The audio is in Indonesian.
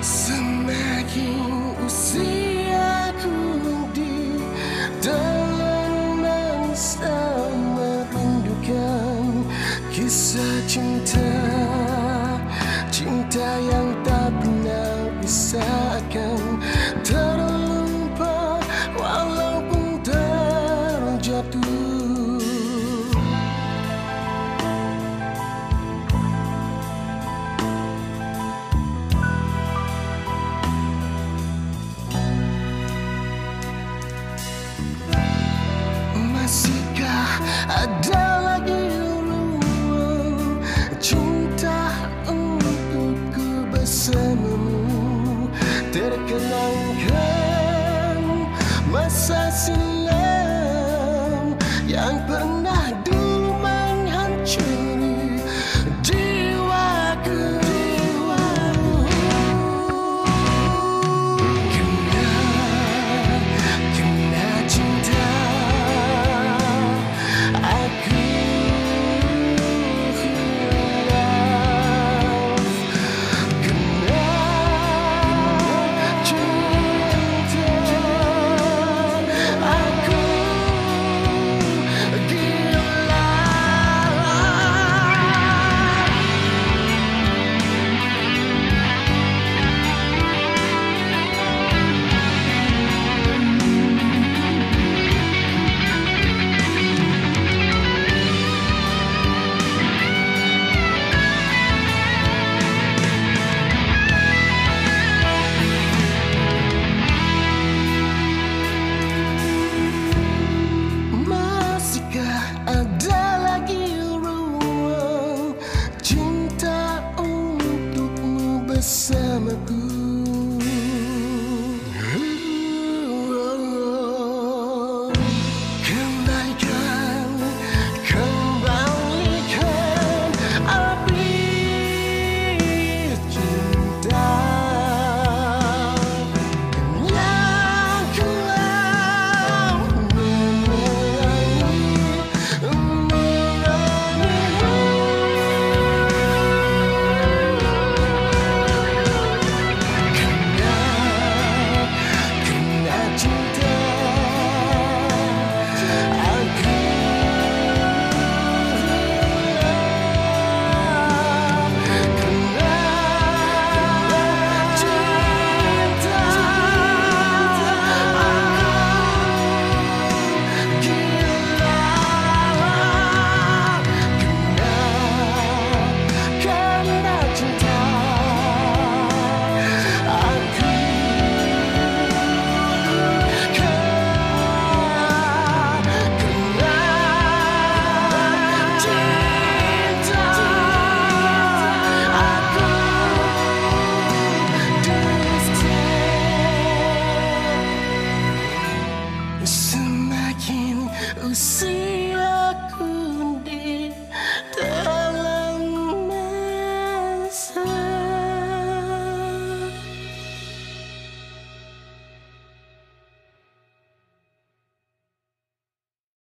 Submerging Masihkah ada lagi ruang cinta untukku bersamamu. Terkenangkan masa silam yang pernah time.